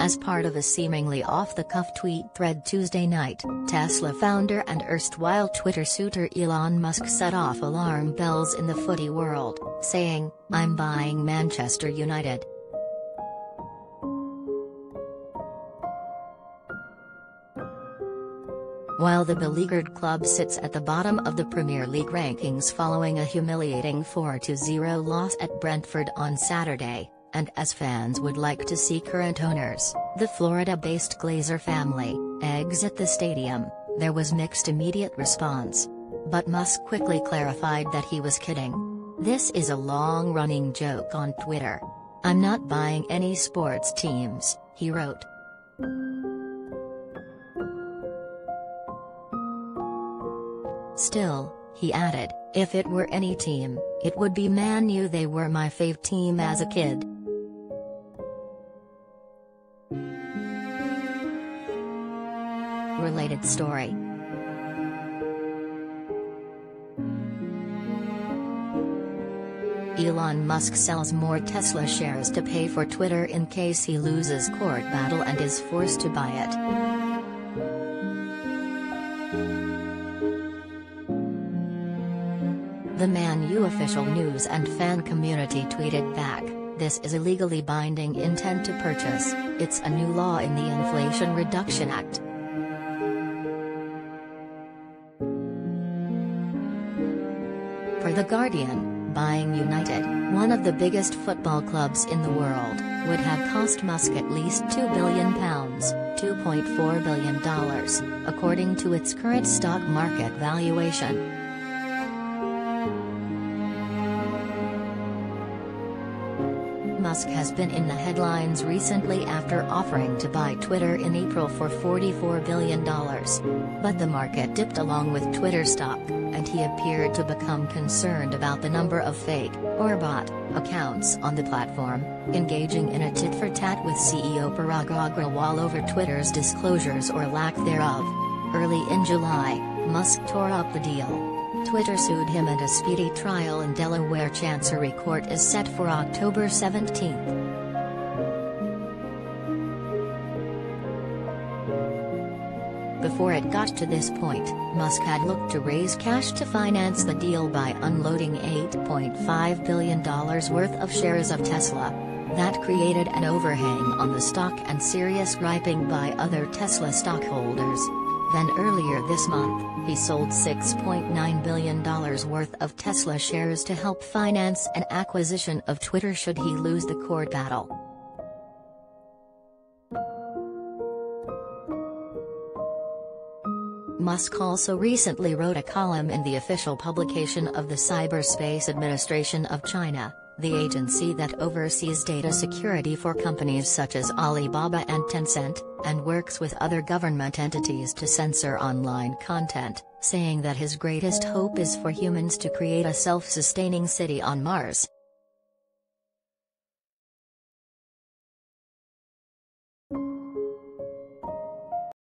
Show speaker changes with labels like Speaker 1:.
Speaker 1: As part of a seemingly off-the-cuff tweet thread Tuesday night, Tesla founder and erstwhile Twitter suitor Elon Musk set off alarm bells in the footy world, saying, I'm buying Manchester United. While the beleaguered club sits at the bottom of the Premier League rankings following a humiliating 4-0 loss at Brentford on Saturday, and as fans would like to see current owners, the Florida-based Glazer family, exit the stadium, there was mixed immediate response. But Musk quickly clarified that he was kidding. This is a long-running joke on Twitter. I'm not buying any sports teams, he wrote. Still, he added, if it were any team, it would be Man U they were my fave team as a kid. Related story Elon Musk sells more Tesla shares to pay for Twitter in case he loses court battle and is forced to buy it. The Man U official news and fan community tweeted back, this is a legally binding intent to purchase, it's a new law in the Inflation Reduction Act. For The Guardian, buying United, one of the biggest football clubs in the world, would have cost Musk at least £2 billion, $2.4 billion, according to its current stock market valuation. Musk has been in the headlines recently after offering to buy Twitter in April for $44 billion. But the market dipped along with Twitter stock, and he appeared to become concerned about the number of fake, or bot, accounts on the platform, engaging in a tit-for-tat with CEO Parag Agrawal over Twitter's disclosures or lack thereof. Early in July, Musk tore up the deal. Twitter sued him and a speedy trial in Delaware Chancery Court is set for October 17. Before it got to this point, Musk had looked to raise cash to finance the deal by unloading $8.5 billion worth of shares of Tesla. That created an overhang on the stock and serious griping by other Tesla stockholders. Then earlier this month, he sold $6.9 billion worth of Tesla shares to help finance an acquisition of Twitter should he lose the court battle. Musk also recently wrote a column in the official publication of the Cyberspace Administration of China, the agency that oversees data security for companies such as Alibaba and Tencent, and works with other government entities to censor online content, saying that his greatest hope is for humans to create a self-sustaining city on Mars.